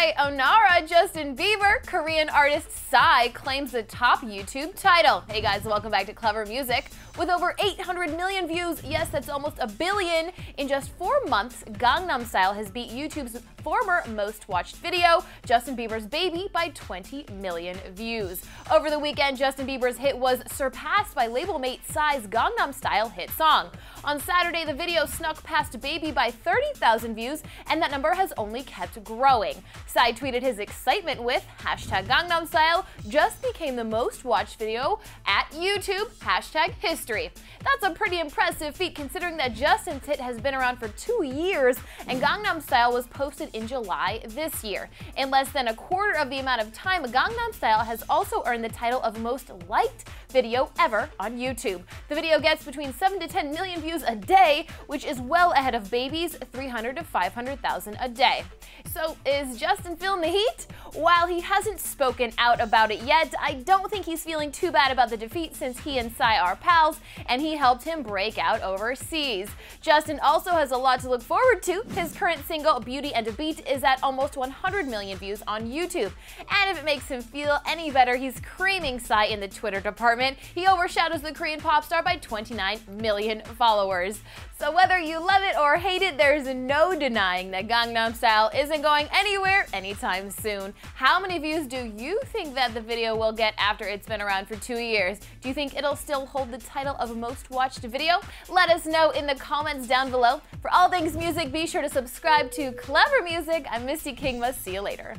Onara, Justin Bieber, Korean artist Psy claims the top YouTube title. Hey guys, welcome back to Clevver Music. With over 800 million views, yes, that's almost a billion, in just four months, Gangnam Style has beat YouTube's former most watched video, Justin Bieber's Baby, by 20 million views. Over the weekend, Justin Bieber's hit was surpassed by label mate Psy's Gangnam Style hit song. On Saturday, the video snuck past Baby by 30,000 views, and that number has only kept growing. Psy tweeted his excitement with hashtag Gangnam Style just became the most watched video at YouTube, hashtag history. That's a pretty impressive feat considering that Justin's hit has been around for two years and Gangnam Style was posted in July this year. In less than a quarter of the amount of time, Gangnam Style has also earned the title of most liked video ever on YouTube. The video gets between 7 to 10 million views a day, which is well ahead of Baby's 300 to 500,000 a day. So is Justin feeling the heat? While he hasn't spoken out about it yet, I don't think he's feeling too bad about the defeat since he and Psy are pals and he helped him break out overseas. Justin also has a lot to look forward to. His current single, Beauty and a Beat, is at almost 100 million views on YouTube. And if it makes him feel any better, he's creaming Psy in the Twitter department. He overshadows the Korean pop star by 29 million followers. So whether you love it or hate it, there's no denying that Gangnam Style isn't going anywhere anytime soon. How many views do you think that the video will get after it's been around for two years? Do you think it'll still hold the title of most watched video? Let us know in the comments down below. For all things music, be sure to subscribe to Clevver Music. I'm Misty King. Must see you later.